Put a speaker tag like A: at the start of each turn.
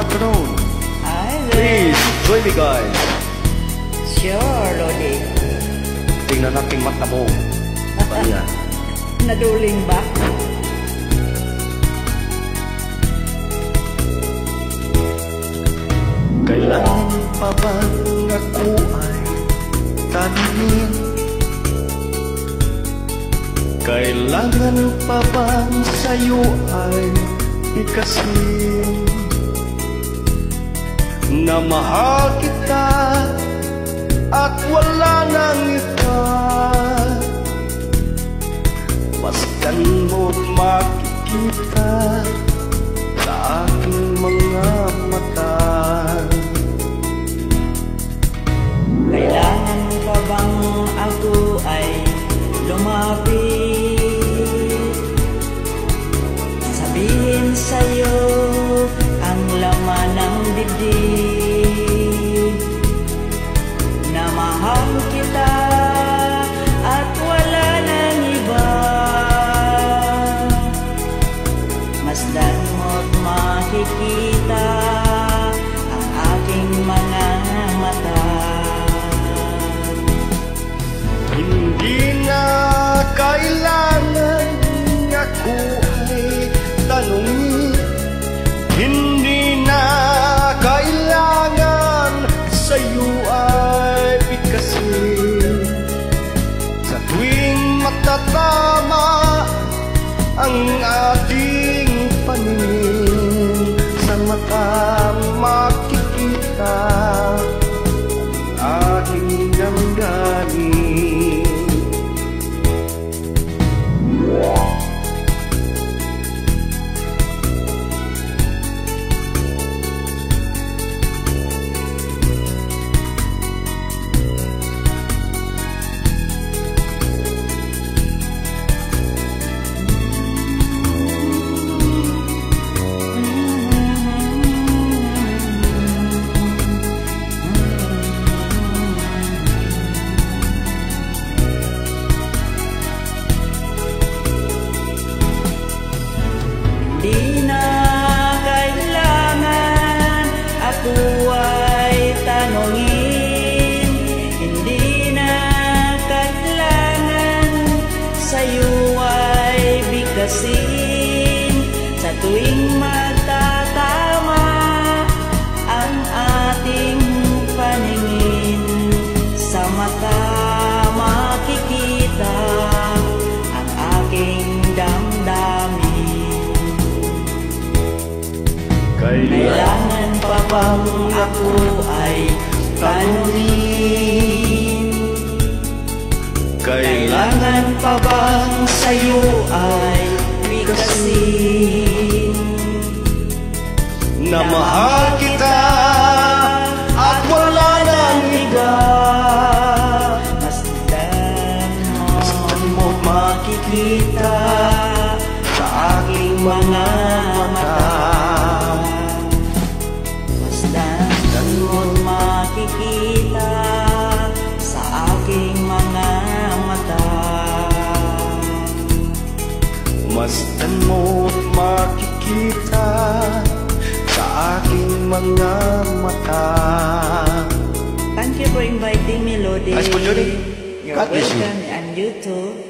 A: afternoon.
B: Hi
A: Please,
B: there.
A: join me guys.
B: Sure, Lodi.
A: Tingnan natin mata mo. Kanya.
B: Naduling ba?
A: Kailan pa ba ako ay tanungin? Kailangan pa bang sa'yo ay ikasin? Na mahal kita at wala nang iba. Masdan mo't makikita sa aking mga mata.
B: Kailangan pa bang ako ay lumapit? Sabihin sa'yo ang laman ng dibdib mahal kita at wala nang iba. Masdan mo't makikita ang aking mga
A: đi Kailangan
B: pa bang ako ay tanungin? Kailangan pa bang sa'yo ay bigkasin?
A: na mahal kita at wala nang iba
B: mo makikita sa aking mga mata
A: Masdan mo't makikita sa aking mga mata
B: Thank you for inviting me, Lodi.
A: Nice for Judy.
B: You're
A: God bless you.
B: welcome, and you too.